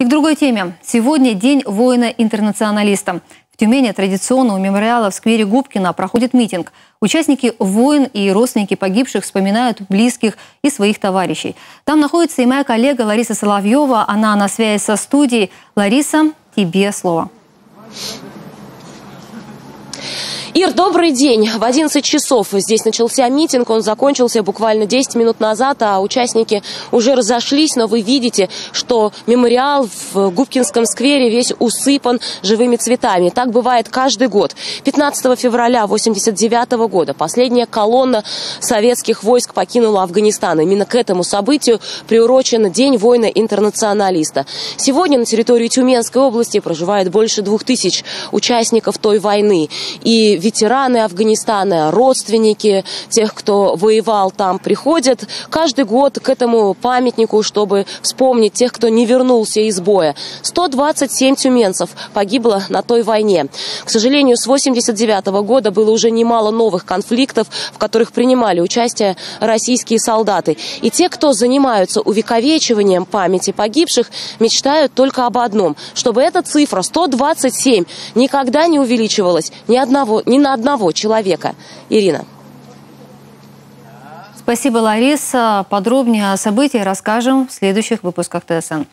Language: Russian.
И к другой теме. Сегодня День воина-интернационалиста. В Тюмени традиционно у мемориала в сквере Губкина проходит митинг. Участники войн и родственники погибших вспоминают близких и своих товарищей. Там находится и моя коллега Лариса Соловьева. Она на связи со студией. Лариса, тебе слово. Ир, добрый день. В 11 часов здесь начался митинг. Он закончился буквально 10 минут назад, а участники уже разошлись. Но вы видите, что мемориал в Губкинском сквере весь усыпан живыми цветами. Так бывает каждый год. 15 февраля 1989 года последняя колонна советских войск покинула Афганистан. Именно к этому событию приурочен День воина-интернационалиста. Сегодня на территории Тюменской области проживает больше двух тысяч участников той войны. И ветераны Афганистана, родственники тех, кто воевал там, приходят каждый год к этому памятнику, чтобы вспомнить тех, кто не вернулся из боя. 127 тюменцев погибло на той войне. К сожалению, с 89 года было уже немало новых конфликтов, в которых принимали участие российские солдаты. И те, кто занимаются увековечиванием памяти погибших, мечтают только об одном, чтобы эта цифра 127 никогда не увеличивалась ни одного, на одного человека. Ирина. Спасибо, Лариса. Подробнее о событии расскажем в следующих выпусках ТСН.